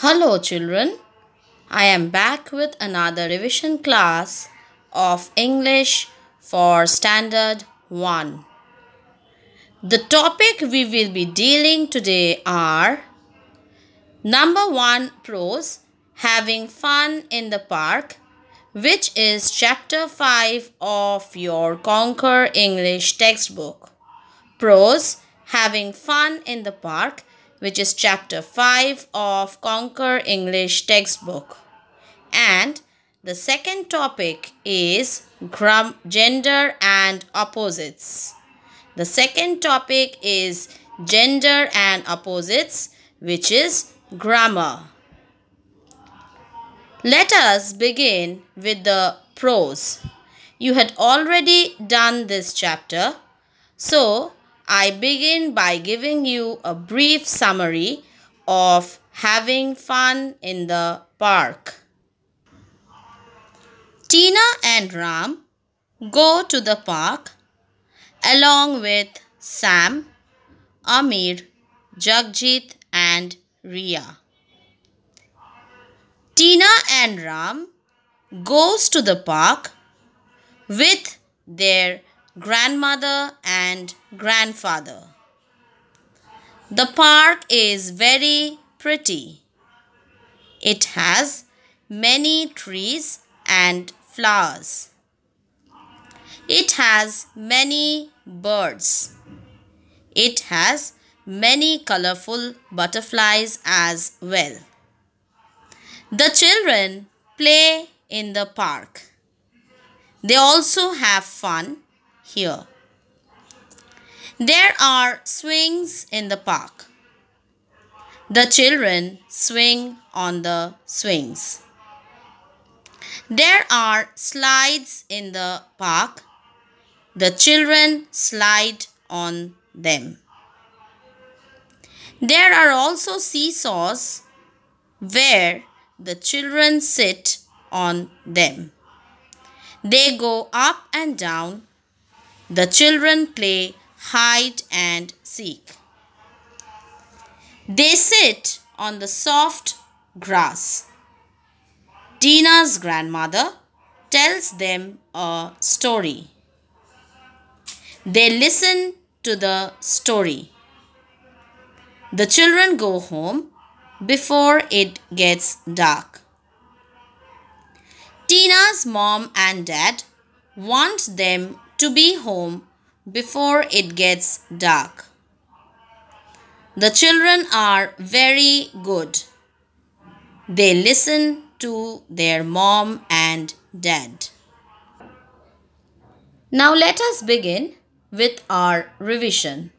Hello, children. I am back with another revision class of English for Standard 1. The topic we will be dealing today are Number 1 Prose Having Fun in the Park, which is chapter 5 of your Conquer English textbook. Prose Having Fun in the Park which is chapter 5 of Conquer English textbook. And the second topic is gender and opposites. The second topic is gender and opposites, which is grammar. Let us begin with the prose. You had already done this chapter, so I begin by giving you a brief summary of having fun in the park. Tina and Ram go to the park along with Sam, Amir, Jagjit and Ria. Tina and Ram goes to the park with their grandmother and grandfather. The park is very pretty. It has many trees and flowers. It has many birds. It has many colorful butterflies as well. The children play in the park. They also have fun here. There are swings in the park. The children swing on the swings. There are slides in the park. The children slide on them. There are also seesaws where the children sit on them. They go up and down the children play hide and seek. They sit on the soft grass. Tina's grandmother tells them a story. They listen to the story. The children go home before it gets dark. Tina's mom and dad want them to be home before it gets dark. The children are very good. They listen to their mom and dad. Now let us begin with our revision.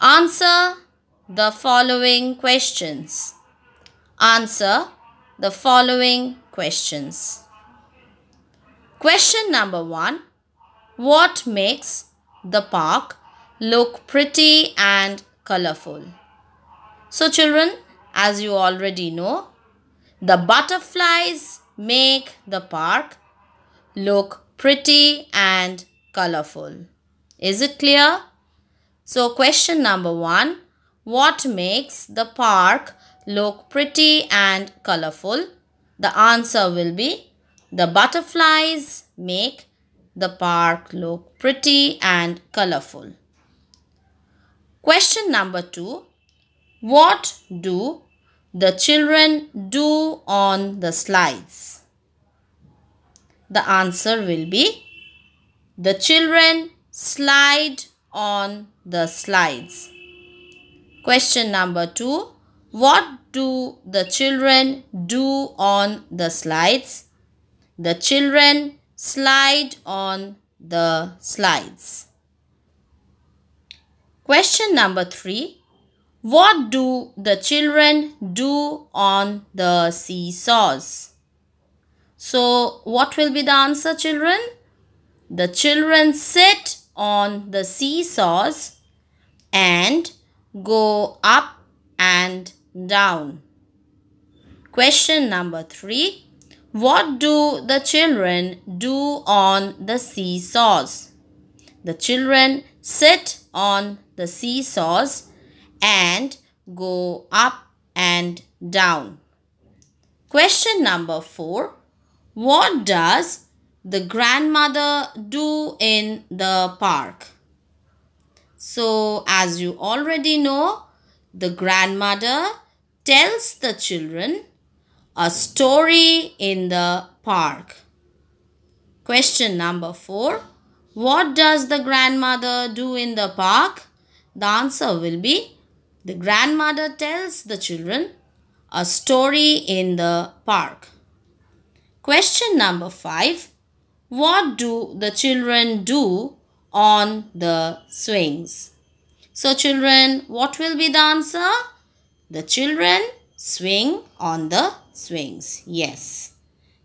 Answer the following questions. Answer the following questions. Question number one What makes the park look pretty and colorful? So, children, as you already know, the butterflies make the park look pretty and colorful. Is it clear? So, question number one What makes the park look pretty and colorful? The answer will be the butterflies make the park look pretty and colorful. Question number two. What do the children do on the slides? The answer will be the children slide on the slides. Question number two. What do the children do on the slides? The children slide on the slides. Question number three. What do the children do on the seesaws? So, what will be the answer, children? The children sit on the seesaws and go up and down. Question number three. What do the children do on the seesaws? The children sit on the seesaws and go up and down. Question number 4. What does the grandmother do in the park? So, as you already know, the grandmother tells the children a story in the park. Question number 4. What does the grandmother do in the park? The answer will be the grandmother tells the children a story in the park. Question number 5. What do the children do on the swings? So children, what will be the answer? The children swing on the swings. Yes.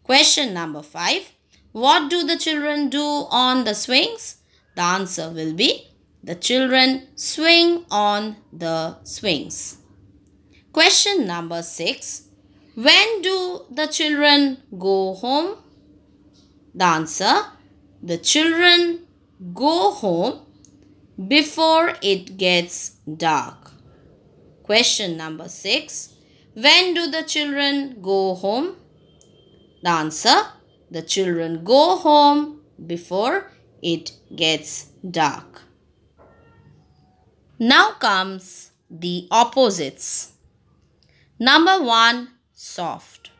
Question number 5. What do the children do on the swings? The answer will be the children swing on the swings. Question number 6. When do the children go home? The answer The children go home before it gets dark. Question number 6. When do the children go home? The answer The children go home before it gets dark. Now comes the opposites. Number 1 soft.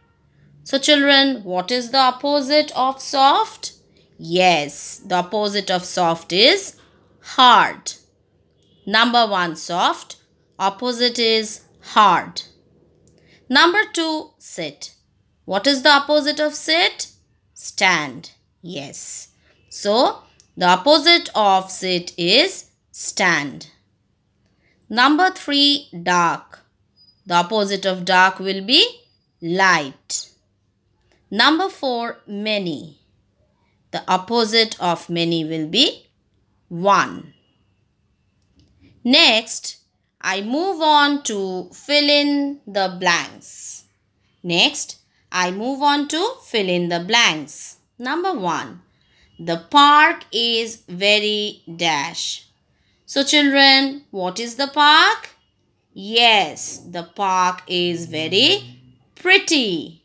So children, what is the opposite of soft? Yes, the opposite of soft is hard. Number 1 soft, opposite is hard. Number 2 sit. What is the opposite of sit? Stand. Yes. So, the opposite of sit is stand. Number 3 dark. The opposite of dark will be light. Number 4. Many. The opposite of many will be one. Next, I move on to fill in the blanks. Next, I move on to fill in the blanks. Number 1. The park is very dash. So children, what is the park? Yes, the park is very pretty.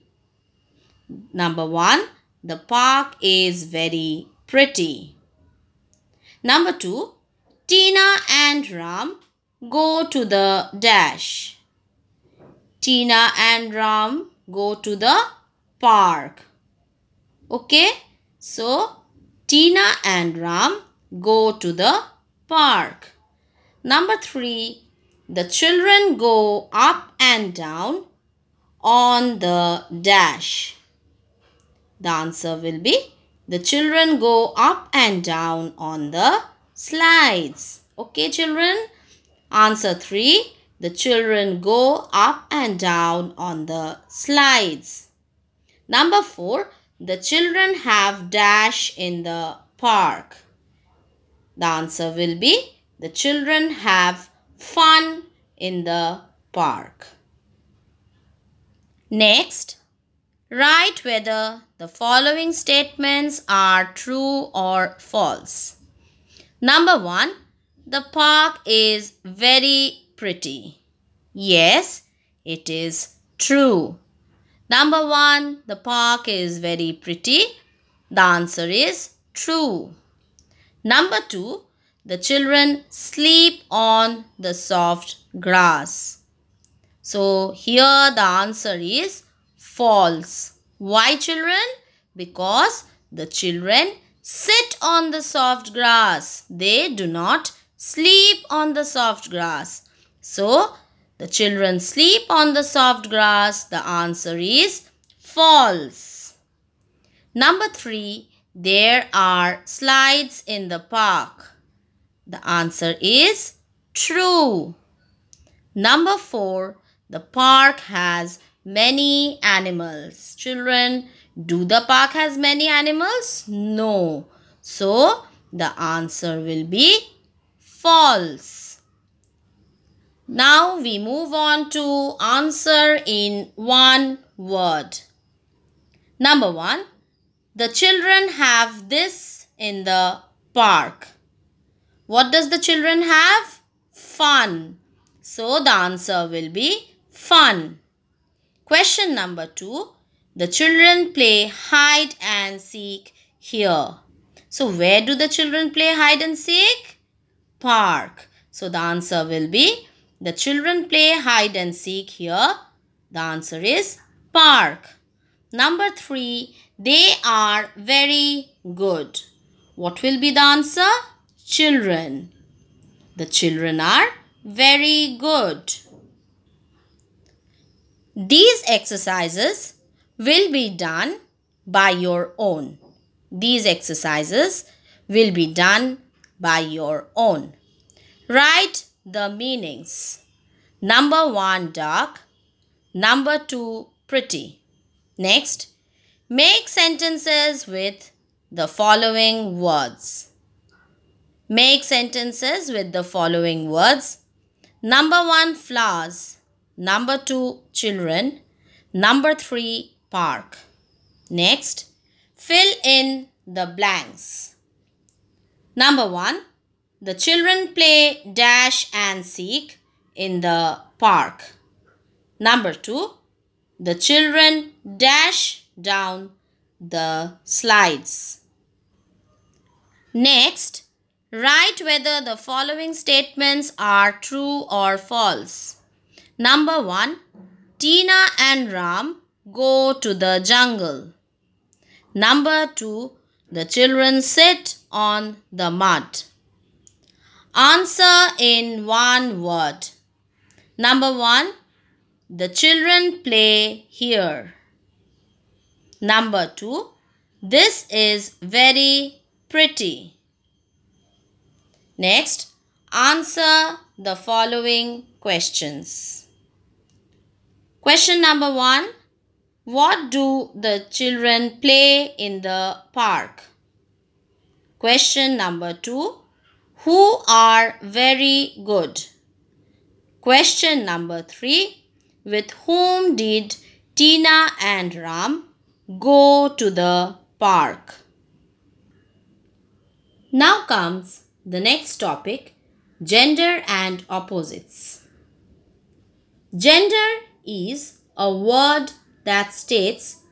Number one, the park is very pretty. Number two, Tina and Ram go to the dash. Tina and Ram go to the park. Okay, so Tina and Ram go to the park. Number three, the children go up and down on the dash. The answer will be the children go up and down on the slides. Okay, children? Answer 3. The children go up and down on the slides. Number 4. The children have dash in the park. The answer will be the children have fun in the park. Next, write whether the following statements are true or false. Number one, the park is very pretty. Yes, it is true. Number one, the park is very pretty. The answer is true. Number two, the children sleep on the soft grass. So here the answer is false. Why children? Because the children sit on the soft grass. They do not sleep on the soft grass. So the children sleep on the soft grass. The answer is false. Number three, there are slides in the park. The answer is true. Number 4. The park has many animals. Children, do the park has many animals? No. So, the answer will be false. Now we move on to answer in one word. Number 1. The children have this in the park. What does the children have? Fun. So the answer will be fun. Question number 2. The children play hide and seek here. So where do the children play hide and seek? Park. So the answer will be the children play hide and seek here. The answer is park. Number 3. They are very good. What will be the answer? Children. The children are very good. These exercises will be done by your own. These exercises will be done by your own. Write the meanings. Number 1 dark. Number 2 pretty. Next, make sentences with the following words. Make sentences with the following words. Number 1 flowers. Number 2 children. Number 3 park. Next, fill in the blanks. Number 1 the children play dash and seek in the park. Number 2. The children dash down the slides. Next, write whether the following statements are true or false. Number 1. Tina and Ram go to the jungle. Number 2. The children sit on the mud. Answer in one word. Number one, the children play here. Number two, this is very pretty. Next, answer the following questions. Question number one What do the children play in the park? Question number two who are very good. Question number 3. With whom did Tina and Ram go to the park? Now comes the next topic gender and opposites. Gender is a word that states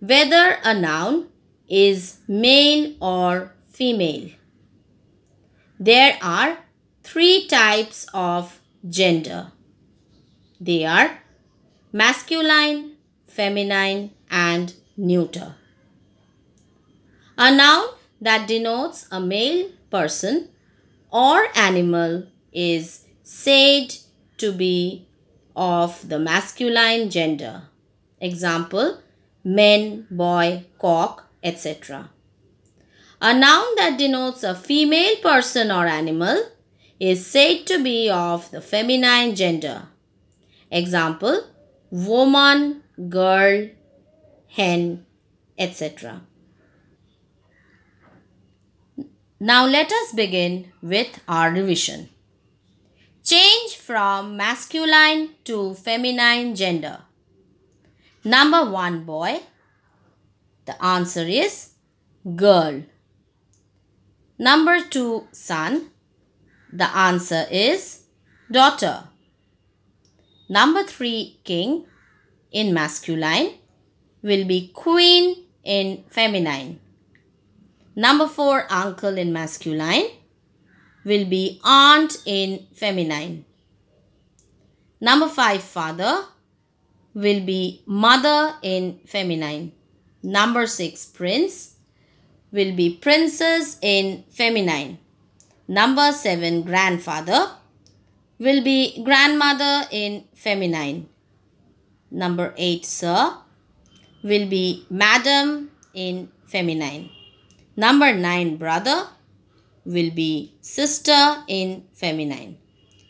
whether a noun is male or female. There are three types of gender. They are masculine, feminine and neuter. A noun that denotes a male person or animal is said to be of the masculine gender. Example, men, boy, cock, etc. A noun that denotes a female person or animal is said to be of the feminine gender. Example, woman, girl, hen, etc. Now let us begin with our revision. Change from masculine to feminine gender. Number 1 boy. The answer is girl. Number 2 son. The answer is daughter. Number 3 king in masculine will be queen in feminine. Number 4 uncle in masculine will be aunt in feminine. Number 5 father will be mother in feminine. Number 6 prince will be princess in feminine. Number 7 grandfather will be grandmother in feminine. Number 8 sir will be madam in feminine. Number 9 brother will be sister in feminine.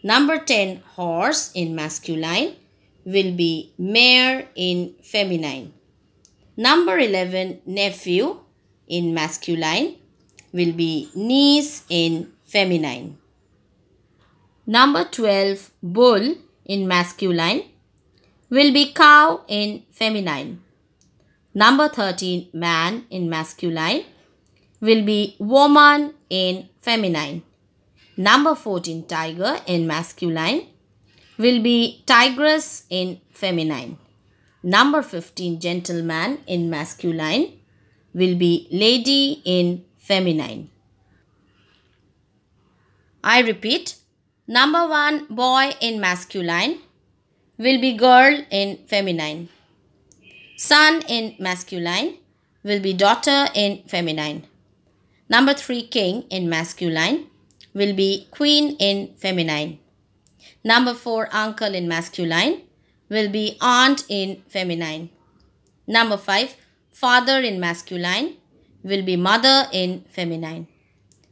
Number 10 horse in masculine will be mare in feminine. Number 11 nephew in masculine will be niece in feminine. Number 12 bull in masculine will be cow in feminine. Number 13 man in masculine will be woman in feminine. Number 14 tiger in masculine will be tigress in feminine. Number 15 gentleman in masculine will be lady in feminine. I repeat, number 1 boy in masculine will be girl in feminine. Son in masculine will be daughter in feminine. Number 3 king in masculine will be queen in feminine. Number 4 uncle in masculine will be aunt in feminine. Number 5 father in masculine will be mother in feminine.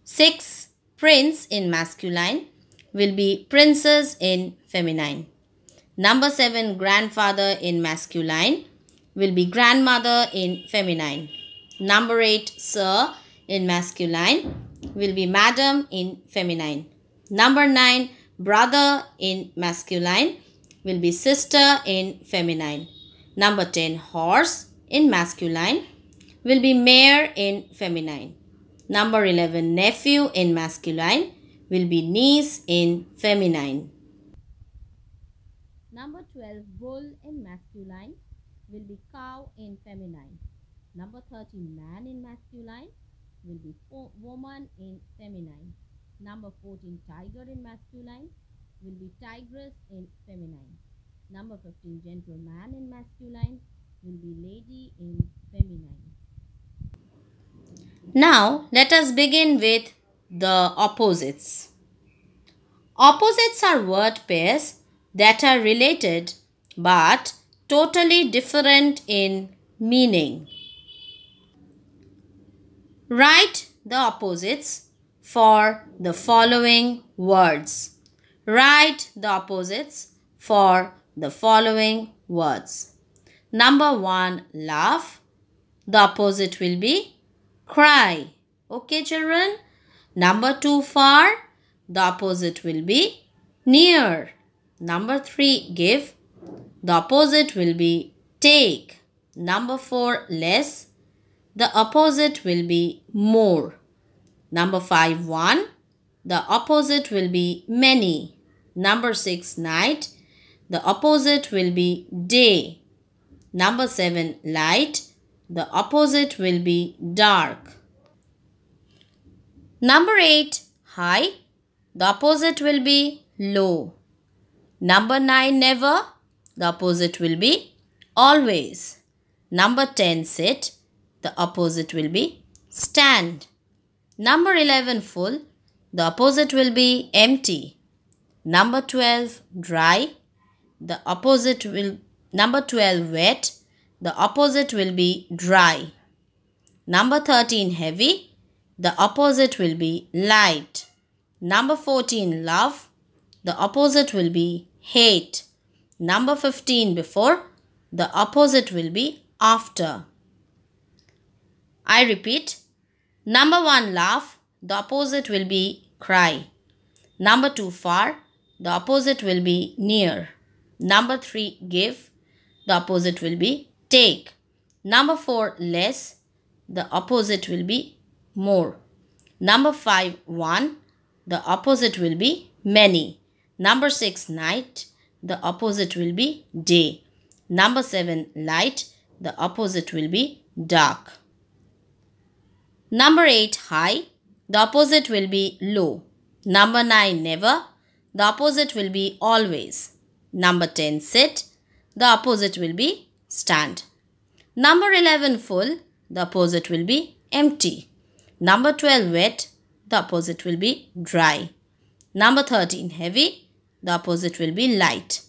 6 prince in masculine will be princess in feminine. Number 7 grandfather in masculine will be grandmother in feminine. Number 8 sir in masculine will be madam in feminine. Number 9 brother in masculine will be sister in feminine. Number 10 horse in masculine will be mare in feminine. Number 11 nephew in masculine will be niece in feminine. Number 12 bull in masculine will be cow in feminine. Number 13 man in masculine will be woman in feminine. Number 14 tiger in masculine will be tigress in feminine. Number 15 gentleman in masculine will be lady in feminine. Now let us begin with the opposites. Opposites are word pairs that are related but totally different in meaning. Write the opposites for the following words. Write the opposites for the following words. Number one, laugh. The opposite will be cry. Okay, children? Number two, far. The opposite will be near. Number three, give. The opposite will be take. Number four, less. The opposite will be more. Number five, one. The opposite will be many. Number 6 night. The opposite will be day. Number 7 light. The opposite will be dark. Number 8 high. The opposite will be low. Number 9 never. The opposite will be always. Number 10 sit. The opposite will be stand. Number 11 full. The opposite will be empty. Number 12 dry. The opposite will number 12 wet. The opposite will be dry. Number 13 heavy. The opposite will be light. Number 14 love. The opposite will be hate. Number 15 before. The opposite will be after. I repeat. Number 1 laugh. The opposite will be cry. Number 2 far, the opposite will be near. Number 3 give, the opposite will be take. Number 4 less, the opposite will be more. Number 5 one, the opposite will be many. Number 6 night, the opposite will be day. Number 7 light, the opposite will be dark. Number 8 high, the opposite will be low. Number 9 never, the opposite will be always. Number 10 sit, the opposite will be stand. Number 11 full, the opposite will be empty. Number 12 wet, the opposite will be dry. Number 13 heavy, the opposite will be light.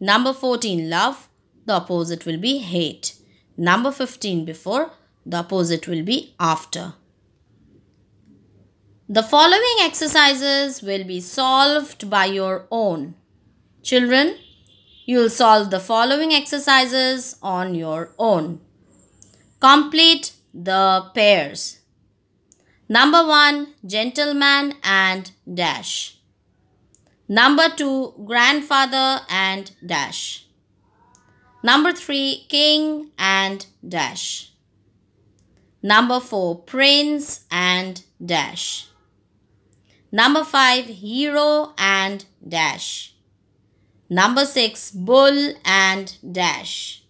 Number 14 love, the opposite will be hate. Number 15 before, the opposite will be after. The following exercises will be solved by your own. Children, you will solve the following exercises on your own. Complete the pairs. Number 1. Gentleman and dash. Number 2. Grandfather and dash. Number 3. King and dash. Number 4. Prince and dash. Number 5 hero and dash. Number 6 bull and dash.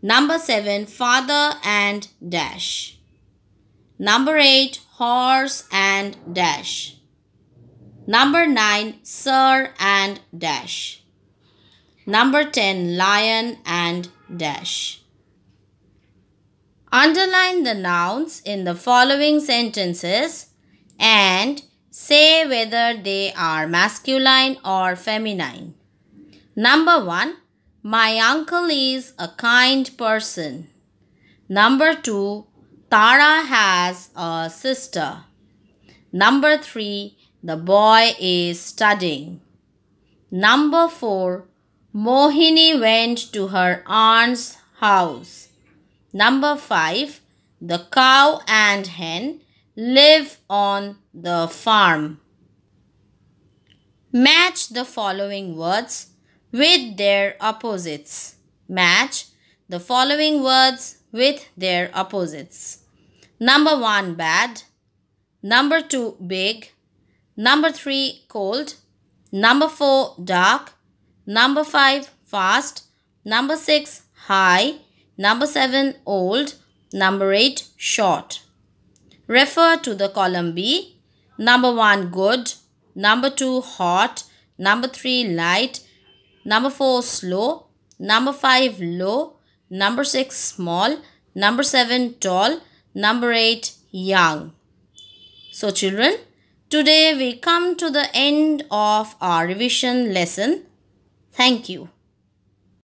Number 7 father and dash. Number 8 horse and dash. Number 9 sir and dash. Number 10 lion and dash. Underline the nouns in the following sentences and say whether they are masculine or feminine. Number 1 my uncle is a kind person. Number two, Tara has a sister. Number three, the boy is studying. Number four, Mohini went to her aunt's house. Number five, the cow and hen live on the farm. Match the following words with their opposites. Match the following words with their opposites. Number 1 bad. Number 2 big. Number 3 cold. Number 4 dark. Number 5 fast. Number 6 high. Number 7 old. Number 8 short. Refer to the column B. Number 1 good. Number 2 hot. Number 3 light. Number 4 slow. Number 5 low. Number 6 small. Number 7 tall. Number 8 young. So children, today we come to the end of our revision lesson. Thank you.